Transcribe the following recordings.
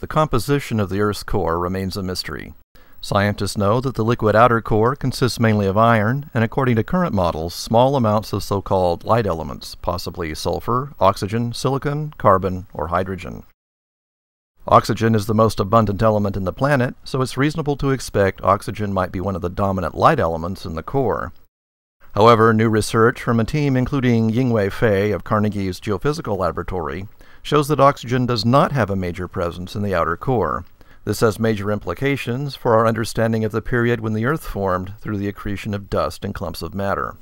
The composition of the Earth's core remains a mystery. Scientists know that the liquid outer core consists mainly of iron, and according to current models, small amounts of so called light elements, possibly sulfur, oxygen, silicon, carbon, or hydrogen. Oxygen is the most abundant element in the planet, so it's reasonable to expect oxygen might be one of the dominant light elements in the core. However, new research from a team including Yingwei Fei of Carnegie's Geophysical Laboratory shows that oxygen does not have a major presence in the outer core. This has major implications for our understanding of the period when the Earth formed through the accretion of dust and clumps of matter.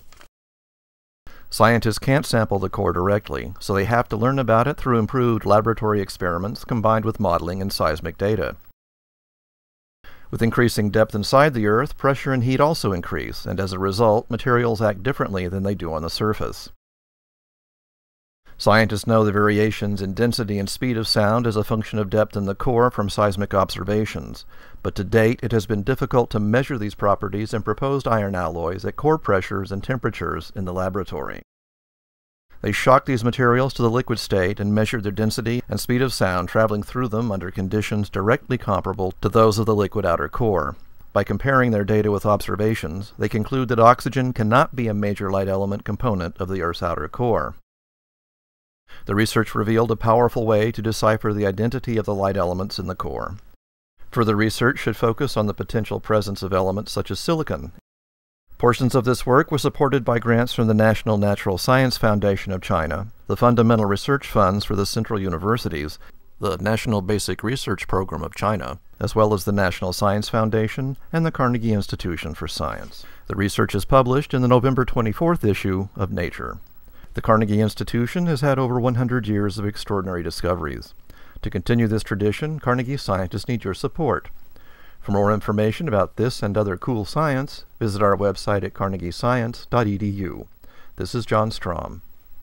Scientists can't sample the core directly, so they have to learn about it through improved laboratory experiments combined with modeling and seismic data. With increasing depth inside the Earth, pressure and heat also increase, and as a result, materials act differently than they do on the surface. Scientists know the variations in density and speed of sound as a function of depth in the core from seismic observations, but to date it has been difficult to measure these properties in proposed iron alloys at core pressures and temperatures in the laboratory. They shocked these materials to the liquid state and measured their density and speed of sound traveling through them under conditions directly comparable to those of the liquid outer core. By comparing their data with observations, they conclude that oxygen cannot be a major light element component of the Earth's outer core. The research revealed a powerful way to decipher the identity of the light elements in the core. Further research should focus on the potential presence of elements such as silicon. Portions of this work were supported by grants from the National Natural Science Foundation of China, the Fundamental Research Funds for the Central Universities, the National Basic Research Program of China, as well as the National Science Foundation and the Carnegie Institution for Science. The research is published in the November 24th issue of Nature. The Carnegie Institution has had over 100 years of extraordinary discoveries. To continue this tradition, Carnegie scientists need your support. For more information about this and other cool science, visit our website at carnegiescience.edu. This is John Strom.